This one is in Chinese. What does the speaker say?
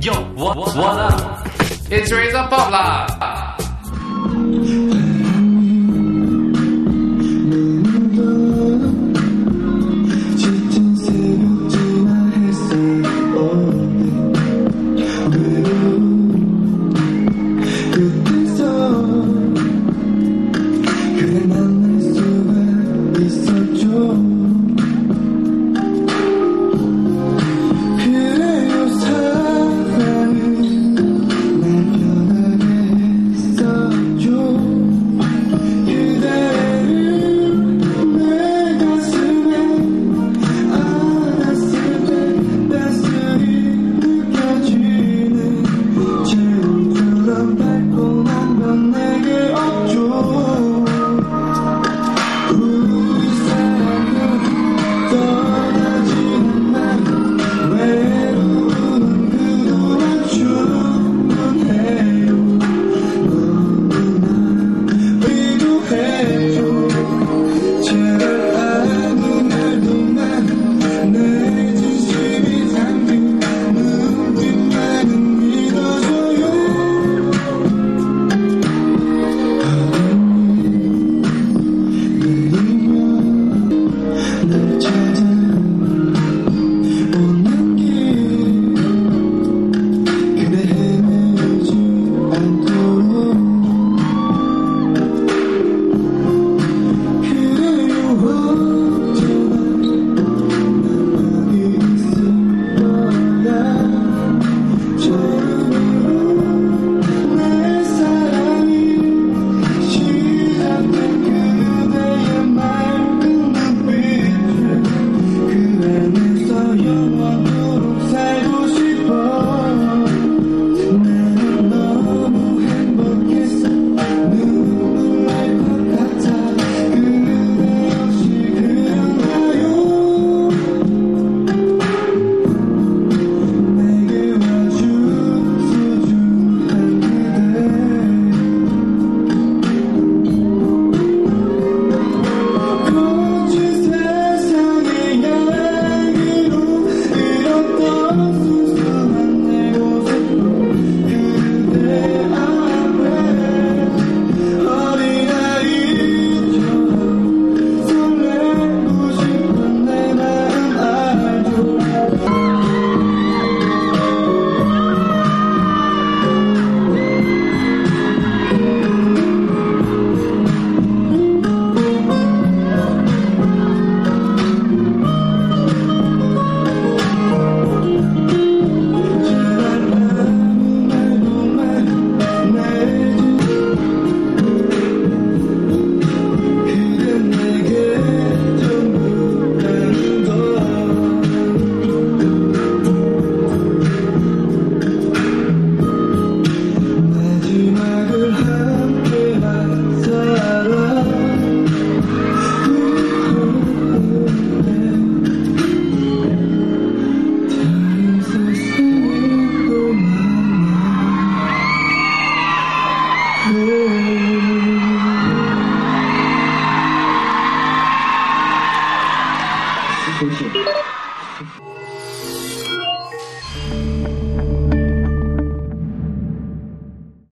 Yo, what, what up? It's Razor Pop 오늘 谢谢。